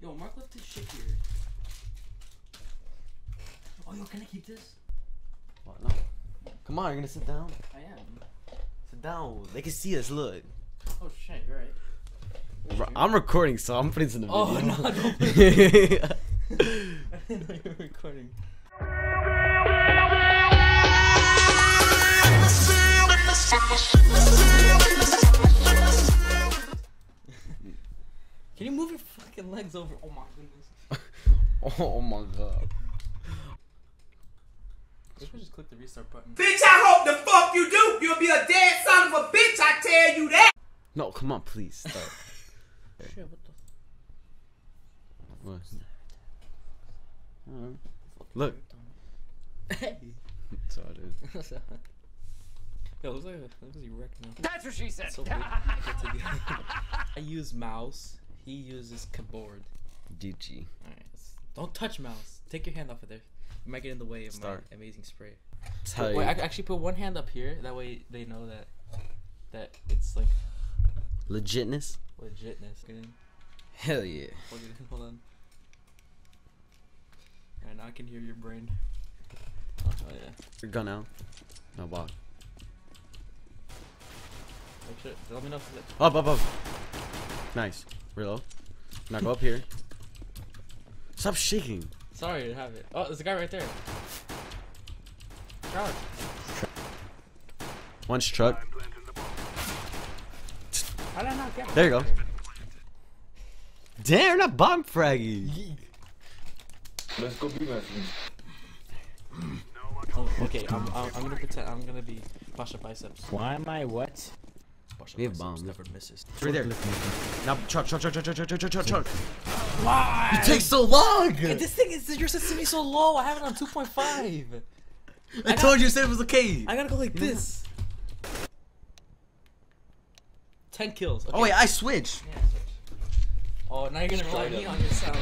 Yo, Mark left his shit here. Oh, yo, can I keep this? What? No. Come on, you're gonna sit down. I am. Sit down. They can see us. Look. Oh shit, you're right. I'm recording, so I'm putting this in the oh, video. Oh, no, Can you move your fucking legs over? Oh my goodness. oh my god. Maybe I just click the restart button. Bitch, I hope the fuck you do. You'll be a dead son of a bitch, I tell you that. No, come on, please stop. Shit, what the? What? Alright. Look. Hey. That's all it is. Yo, looks like looks like you wrecked now. That's what she said. So big. Put together. I use mouse. He uses keyboard. GG. Alright. Don't touch mouse. Take your hand off of there. You might get in the way of Start. my amazing spray. Tell Wait. I actually put one hand up here. That way they know that that it's like Legitness? legitness. Get in. Hell yeah. Hold it. Hold on. Alright, now I can hear your brain. Oh, hell yeah. Your gun out. No bot. Oh shit. Let me know if it's Up, up, up. Nice. Reload. Now go up here. Stop shaking. Sorry to have it. Oh, there's a guy right there. Charge. One's truck. How did I not get There you go. Damn, not bomb fraggy. Let's go be my Oh, okay, I'm, I'm, I'm gonna pretend I'm gonna be Pasha Biceps. Why am I what? Pasha We have Biceps bombs. Never misses. Right there. Now truck, truck, truck, truck, truck, truck, truck, truck, truck. Why? It takes so long. This thing is your sensitivity so low. I have it on 2.5. I told you, you said it was okay. I gotta go like this. 10 kills. Okay. Oh wait, I switched. Yeah, switch. Oh, now you're gonna rely me on your sound.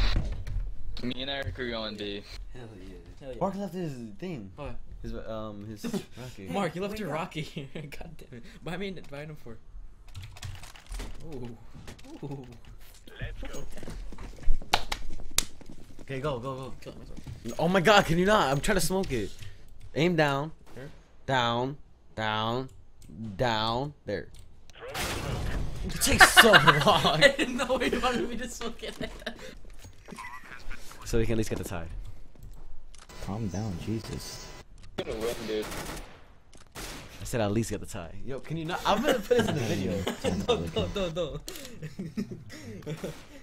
Me and Eric are going B. Hell yeah. Hell yeah. Mark left his thing. What? His um his rocket. Mark, you left your Rocky here. God damn it. Buy me buy him for. Ooh. Ooh. Okay, go, go, go. Killing myself. Oh my god, can you not? I'm trying to smoke it. Aim down. Here? Down. Down. Down. There. It takes so long. I didn't know he wanted me to smoke it like that. so we can at least get the tie. Calm down, Jesus. I'm gonna run, dude. I said at least get the tie. Yo, can you not? I'm gonna put this in the video. no, no, no, no.